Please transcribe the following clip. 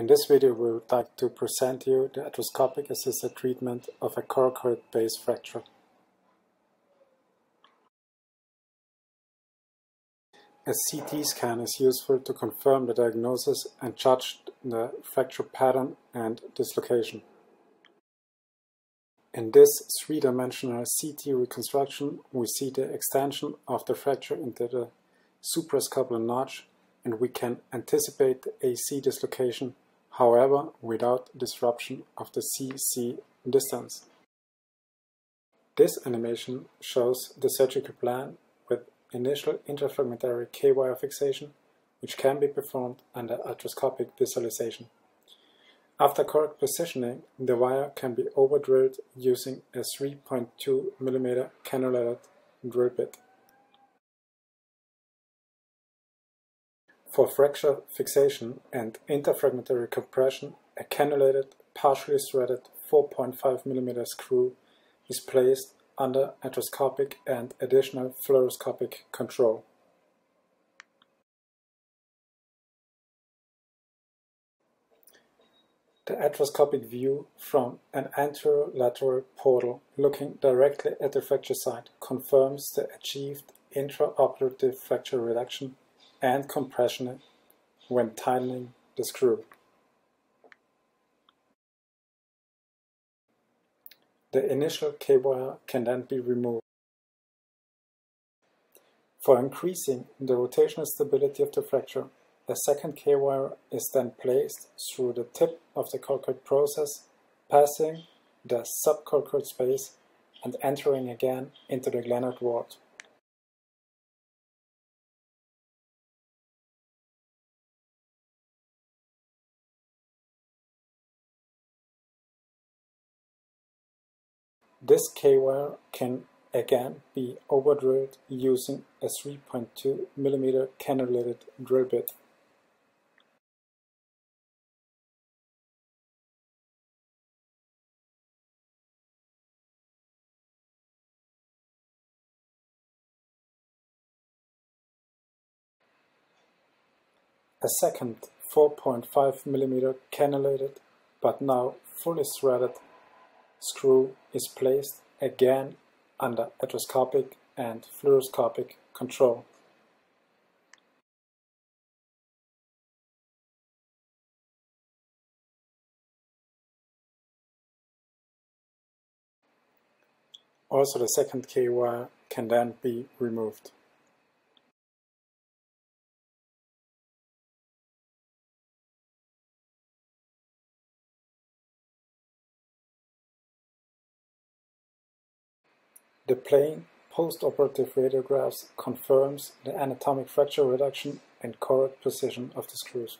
In this video we would like to present you the arthroscopic assisted treatment of a coracoid base fracture. A CT scan is useful to confirm the diagnosis and judge the fracture pattern and dislocation. In this three-dimensional CT reconstruction we see the extension of the fracture into the suprascapular notch and we can anticipate the AC dislocation, however, without disruption of the CC distance. This animation shows the surgical plan with initial interfragmentary K-wire fixation, which can be performed under arthroscopic visualization. After correct positioning, the wire can be overdrilled using a 3.2 mm cannulated drill bit. For fracture fixation and interfragmentary compression, a cannulated, partially threaded 4.5 mm screw is placed under arthroscopic and additional fluoroscopic control. The arthroscopic view from an anterolateral portal looking directly at the fracture site confirms the achieved intraoperative fracture reduction and compression when tightening the screw. The initial K-wire can then be removed. For increasing the rotational stability of the fracture, a second K-wire is then placed through the tip of the coracoid process, passing the subcoracoid space and entering again into the glenoid ward. This K-wire can again be overdrilled using a 3.2 mm cannulated drill bit. A second 4.5 mm cannulated but now fully threaded screw is placed again under arthroscopic and fluoroscopic control. Also the second K-wire can then be removed. The plain postoperative radiographs confirms the anatomic fracture reduction and correct position of the screws.